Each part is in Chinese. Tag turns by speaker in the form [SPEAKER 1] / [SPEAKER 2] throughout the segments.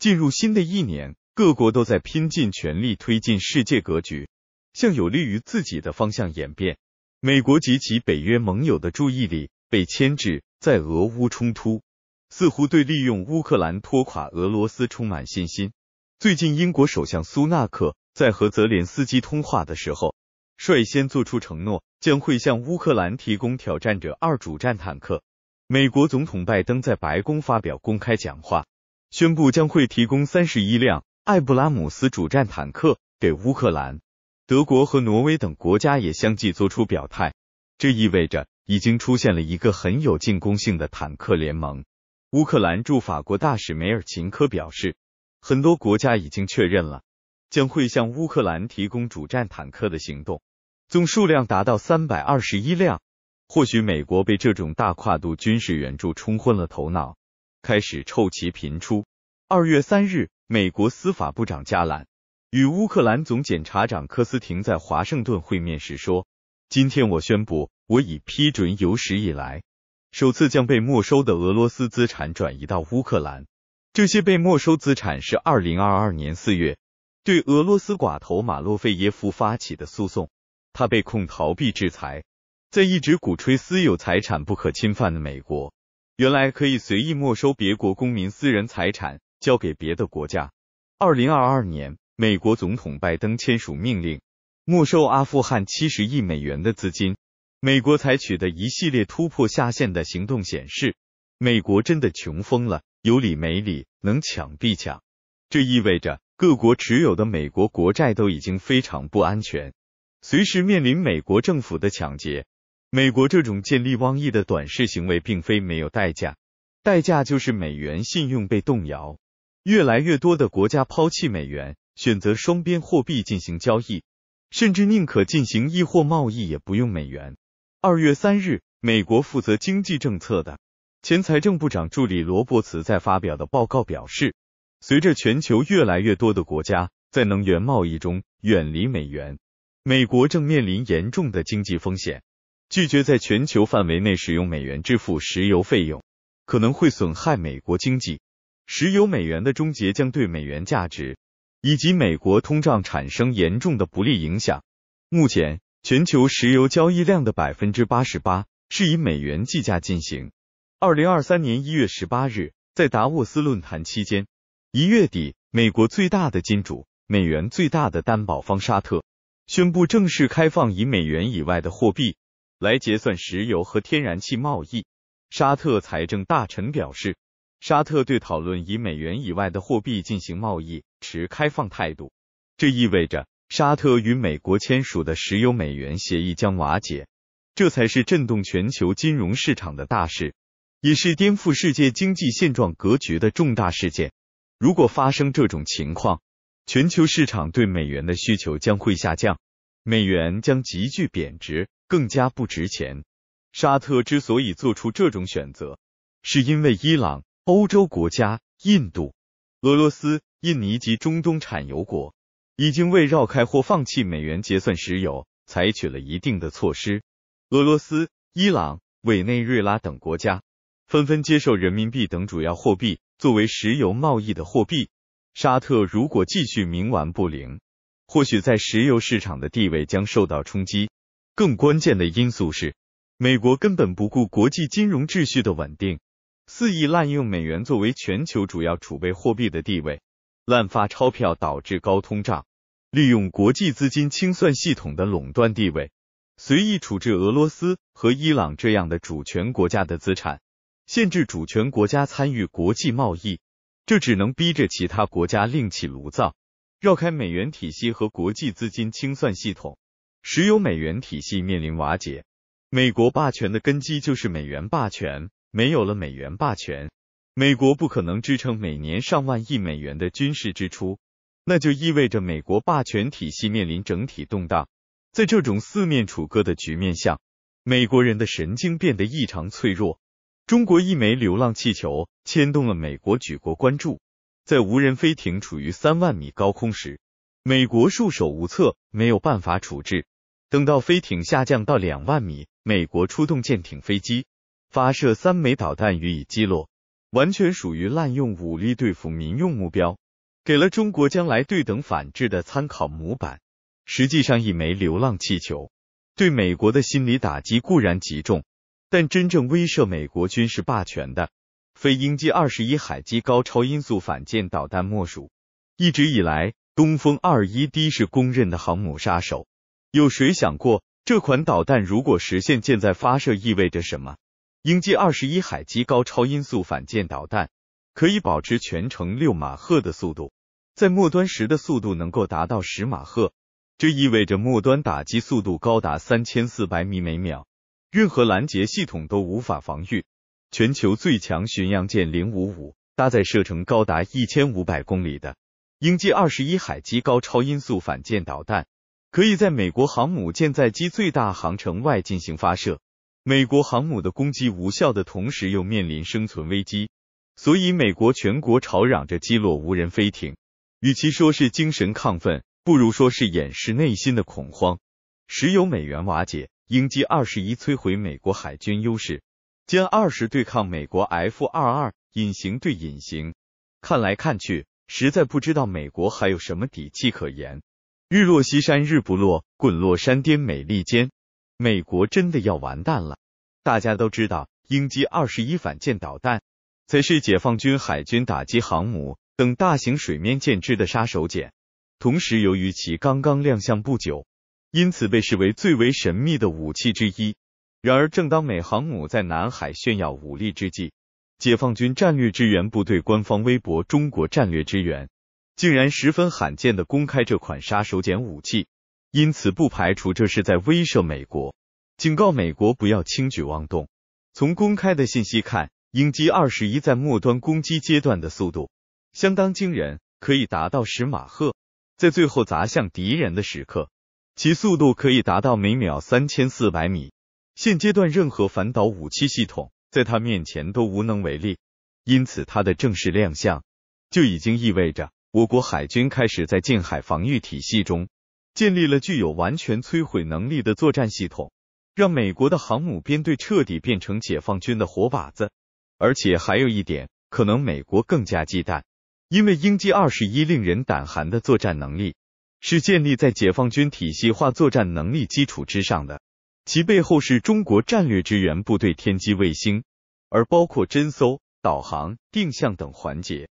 [SPEAKER 1] 进入新的一年，各国都在拼尽全力推进世界格局向有利于自己的方向演变。美国及其北约盟友的注意力被牵制在俄乌冲突，似乎对利用乌克兰拖垮俄罗斯充满信心。最近，英国首相苏纳克在和泽连斯基通话的时候，率先做出承诺，将会向乌克兰提供挑战者二主战坦克。美国总统拜登在白宫发表公开讲话，宣布将会提供三十一辆艾布拉姆斯主战坦克给乌克兰。德国和挪威等国家也相继做出表态，这意味着已经出现了一个很有进攻性的坦克联盟。乌克兰驻法国大使梅尔琴科表示。很多国家已经确认了将会向乌克兰提供主战坦克的行动，总数量达到三百二十一辆。或许美国被这种大跨度军事援助冲昏了头脑，开始臭棋频出。二月三日，美国司法部长加兰与乌克兰总检察长科斯廷在华盛顿会面时说：“今天我宣布，我已批准有史以来首次将被没收的俄罗斯资产转移到乌克兰。”这些被没收资产是二零二二年四月对俄罗斯寡头马洛费耶夫发起的诉讼，他被控逃避制裁。在一直鼓吹私有财产不可侵犯的美国，原来可以随意没收别国公民私人财产，交给别的国家。二零二二年，美国总统拜登签署命令，没收阿富汗七十亿美元的资金。美国采取的一系列突破下限的行动显示，美国真的穷疯了。有理没理，能抢必抢，这意味着各国持有的美国国债都已经非常不安全，随时面临美国政府的抢劫。美国这种见利忘义的短视行为并非没有代价，代价就是美元信用被动摇，越来越多的国家抛弃美元，选择双边货币进行交易，甚至宁可进行易货贸易也不用美元。二月三日，美国负责经济政策的。前财政部长助理罗伯茨在发表的报告表示，随着全球越来越多的国家在能源贸易中远离美元，美国正面临严重的经济风险。拒绝在全球范围内使用美元支付石油费用，可能会损害美国经济。石油美元的终结将对美元价值以及美国通胀产生严重的不利影响。目前，全球石油交易量的百分之八十八是以美元计价进行。二零二三年一月十八日，在达沃斯论坛期间，一月底，美国最大的金主、美元最大的担保方沙特宣布正式开放以美元以外的货币来结算石油和天然气贸易。沙特财政大臣表示，沙特对讨论以美元以外的货币进行贸易持开放态度。这意味着沙特与美国签署的石油美元协议将瓦解，这才是震动全球金融市场的大事。也是颠覆世界经济现状格局的重大事件。如果发生这种情况，全球市场对美元的需求将会下降，美元将急剧贬值，更加不值钱。沙特之所以做出这种选择，是因为伊朗、欧洲国家、印度、俄罗斯、印尼及中东产油国已经为绕开或放弃美元结算石油，采取了一定的措施。俄罗斯、伊朗、委内瑞拉等国家。纷纷接受人民币等主要货币作为石油贸易的货币。沙特如果继续冥顽不灵，或许在石油市场的地位将受到冲击。更关键的因素是，美国根本不顾国际金融秩序的稳定，肆意滥用美元作为全球主要储备货币的地位，滥发钞票导致高通胀，利用国际资金清算系统的垄断地位，随意处置俄罗斯和伊朗这样的主权国家的资产。限制主权国家参与国际贸易，这只能逼着其他国家另起炉灶，绕开美元体系和国际资金清算系统。石油美元体系面临瓦解，美国霸权的根基就是美元霸权，没有了美元霸权，美国不可能支撑每年上万亿美元的军事支出，那就意味着美国霸权体系面临整体动荡。在这种四面楚歌的局面下，美国人的神经变得异常脆弱。中国一枚流浪气球牵动了美国举国关注。在无人飞艇处于三万米高空时，美国束手无策，没有办法处置。等到飞艇下降到两万米，美国出动舰艇、飞机，发射三枚导弹予以击落。完全属于滥用武力对付民用目标，给了中国将来对等反制的参考模板。实际上，一枚流浪气球对美国的心理打击固然极重，但真正威慑美国军事霸权的，非鹰击二十一海基高超音速反舰导弹莫属。一直以来，东风二一 D 是公认的航母杀手。有谁想过，这款导弹如果实现舰载发射，意味着什么？鹰击二十一海基高超音速反舰导弹可以保持全程六马赫的速度，在末端时的速度能够达到十马赫，这意味着末端打击速度高达三千四百米每秒，任何拦截系统都无法防御。全球最强巡洋舰零五五搭载射程高达一千五百公里的鹰击二十一海基高超音速反舰导弹，可以在美国航母舰载机最大航程外进行发射。美国航母的攻击无效的同时，又面临生存危机，所以美国全国吵嚷着击落无人飞艇。与其说是精神亢奋，不如说是掩饰内心的恐慌。石油美元瓦解，鹰击二十一摧毁美国海军优势，歼二十对抗美国 F 二二，隐形对隐形。看来看去，实在不知道美国还有什么底气可言。日落西山日不落，滚落山巅美利坚。美国真的要完蛋了。大家都知道，鹰击二十一反舰导弹才是解放军海军打击航母等大型水面舰只的杀手锏。同时，由于其刚刚亮相不久，因此被视为最为神秘的武器之一。然而，正当美航母在南海炫耀武力之际，解放军战略支援部队官方微博“中国战略支援”竟然十分罕见的公开这款杀手锏武器。因此，不排除这是在威慑美国，警告美国不要轻举妄动。从公开的信息看，鹰击二十一在末端攻击阶段的速度相当惊人，可以达到十马赫。在最后砸向敌人的时刻，其速度可以达到每秒三千四百米。现阶段，任何反导武器系统在它面前都无能为力。因此，它的正式亮相就已经意味着我国海军开始在近海防御体系中。建立了具有完全摧毁能力的作战系统，让美国的航母编队彻底变成解放军的活靶子。而且还有一点，可能美国更加忌惮，因为鹰击二十一令人胆寒的作战能力是建立在解放军体系化作战能力基础之上的，其背后是中国战略支援部队天基卫星，而包括侦搜、导航、定向等环节，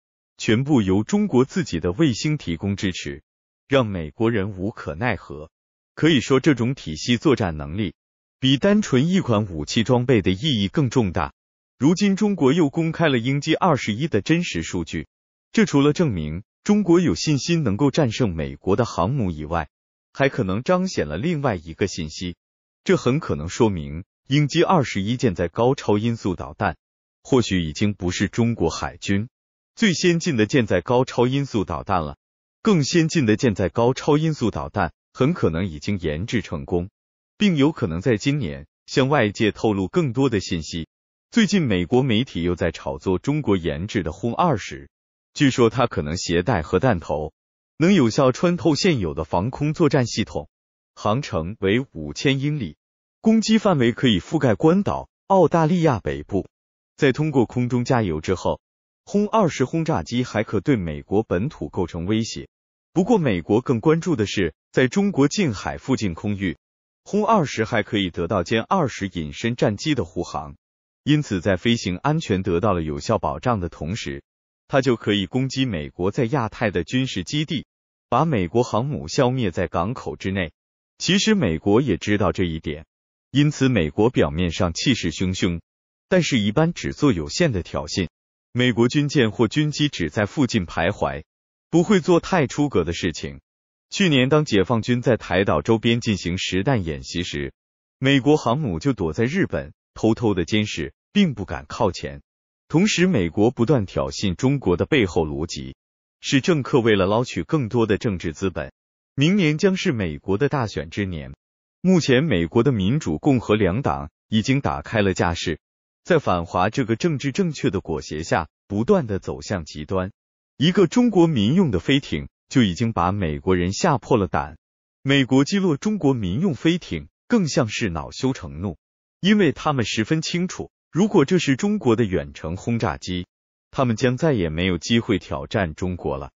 [SPEAKER 1] 全部由中国自己的卫星提供支持。让美国人无可奈何。可以说，这种体系作战能力比单纯一款武器装备的意义更重大。如今，中国又公开了鹰击二十一的真实数据，这除了证明中国有信心能够战胜美国的航母以外，还可能彰显了另外一个信息：这很可能说明鹰击二十一舰载高超音速导弹或许已经不是中国海军最先进的舰载高超音速导弹了。更先进的舰载高超音速导弹很可能已经研制成功，并有可能在今年向外界透露更多的信息。最近，美国媒体又在炒作中国研制的轰二十，据说它可能携带核弹头，能有效穿透现有的防空作战系统，航程为五千英里，攻击范围可以覆盖关岛、澳大利亚北部。在通过空中加油之后。轰二十轰炸机还可对美国本土构成威胁，不过美国更关注的是，在中国近海附近空域，轰二十还可以得到歼二十隐身战机的护航，因此在飞行安全得到了有效保障的同时，它就可以攻击美国在亚太的军事基地，把美国航母消灭在港口之内。其实美国也知道这一点，因此美国表面上气势汹汹，但是一般只做有限的挑衅。美国军舰或军机只在附近徘徊，不会做太出格的事情。去年，当解放军在台岛周边进行实弹演习时，美国航母就躲在日本，偷偷的监视，并不敢靠前。同时，美国不断挑衅中国的背后逻辑是政客为了捞取更多的政治资本。明年将是美国的大选之年，目前美国的民主、共和两党已经打开了架势。在反华这个政治正确的裹挟下，不断的走向极端。一个中国民用的飞艇就已经把美国人吓破了胆。美国击落中国民用飞艇，更像是恼羞成怒，因为他们十分清楚，如果这是中国的远程轰炸机，他们将再也没有机会挑战中国了。